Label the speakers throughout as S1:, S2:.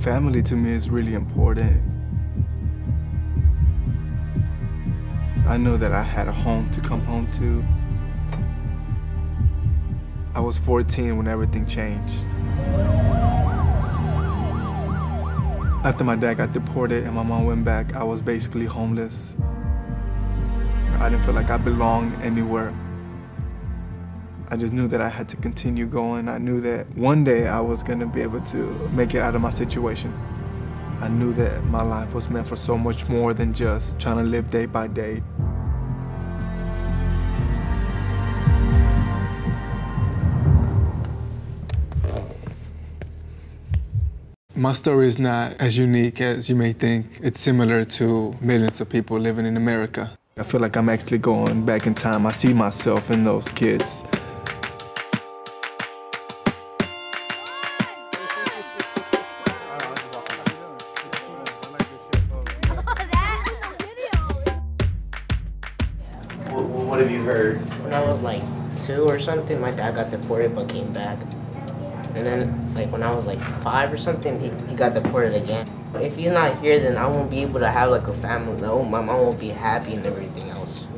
S1: Family to me is really important. I know that I had a home to come home to. I was 14 when everything changed. After my dad got deported and my mom went back, I was basically homeless. I didn't feel like I belonged anywhere. I just knew that I had to continue going. I knew that one day I was gonna be able to make it out of my situation. I knew that my life was meant for so much more than just trying to live day by day. My story is not as unique as you may think. It's similar to millions of people living in America. I feel like I'm actually going back in time. I see myself in those kids.
S2: What, what have you heard?
S3: When I was like two or something, my dad got deported but came back. And then, like when I was like five or something, he, he got deported again. If he's not here, then I won't be able to have like a family. No, my mom won't be happy and everything else.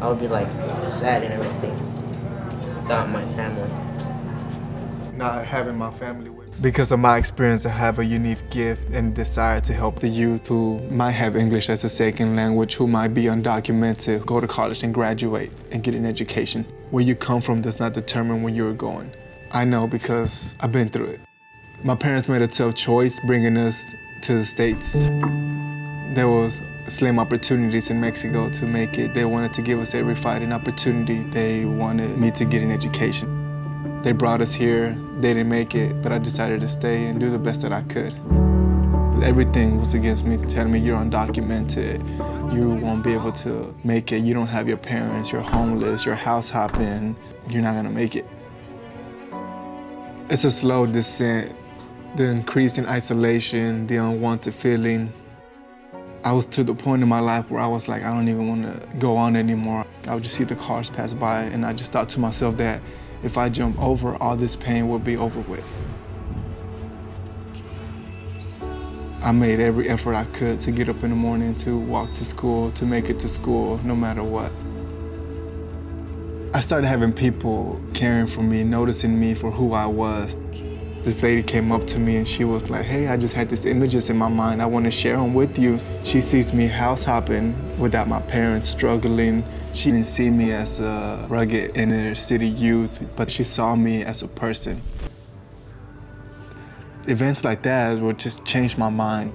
S3: I would be like sad and everything without my family.
S1: Not having my family with me. Because of my experience, I have a unique gift and desire to help the youth who might have English as a second language, who might be undocumented, go to college and graduate and get an education. Where you come from does not determine where you're going. I know because I've been through it. My parents made a tough choice bringing us to the States. There was slim opportunities in Mexico to make it. They wanted to give us every fighting opportunity. They wanted me to get an education. They brought us here. They didn't make it, but I decided to stay and do the best that I could. Everything was against me, telling me you're undocumented, you won't be able to make it, you don't have your parents, you're homeless, you're house hopping, you're not gonna make it. It's a slow descent, the increasing isolation, the unwanted feeling. I was to the point in my life where I was like, I don't even want to go on anymore. I would just see the cars pass by, and I just thought to myself that if I jump over, all this pain will be over with. I made every effort I could to get up in the morning, to walk to school, to make it to school, no matter what. I started having people caring for me, noticing me for who I was. This lady came up to me and she was like, hey, I just had these images in my mind. I want to share them with you. She sees me house hopping without my parents struggling. She didn't see me as a rugged inner city youth, but she saw me as a person. Events like that would just change my mind.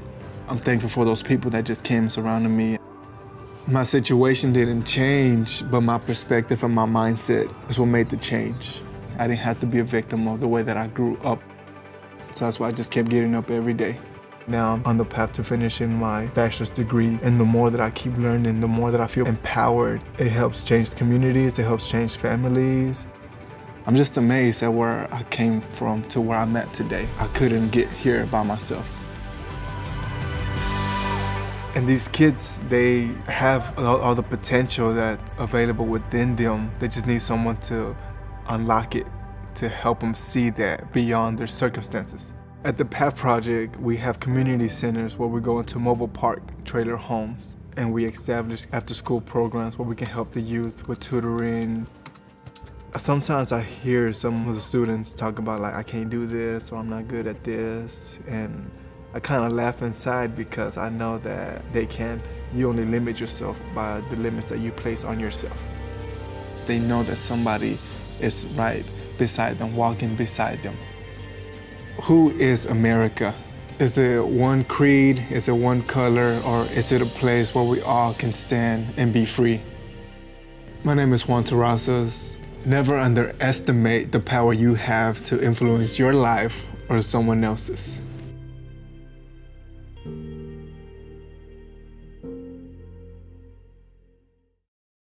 S1: I'm thankful for those people that just came surrounding me. My situation didn't change, but my perspective and my mindset is what made the change. I didn't have to be a victim of the way that I grew up. So that's why I just kept getting up every day. Now I'm on the path to finishing my bachelor's degree, and the more that I keep learning, the more that I feel empowered. It helps change communities, it helps change families. I'm just amazed at where I came from to where I'm at today. I couldn't get here by myself. And these kids, they have all, all the potential that's available within them. They just need someone to unlock it, to help them see that beyond their circumstances. At the PATH Project, we have community centers where we go into mobile park trailer homes and we establish after school programs where we can help the youth with tutoring. Sometimes I hear some of the students talk about like, I can't do this or I'm not good at this. And I kind of laugh inside because I know that they can. You only limit yourself by the limits that you place on yourself. They know that somebody is right beside them, walking beside them. Who is America? Is it one creed? Is it one color? Or is it a place where we all can stand and be free? My name is Juan Terrazas. Never underestimate the power you have to influence your life or someone else's.